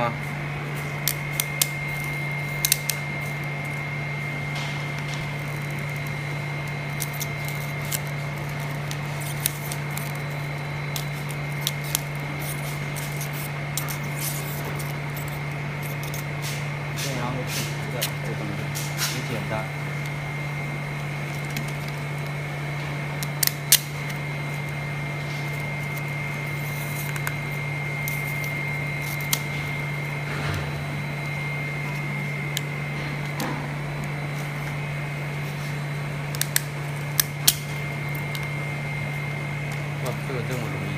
吗？这样会挺直的，这东西很简单。这个真不容易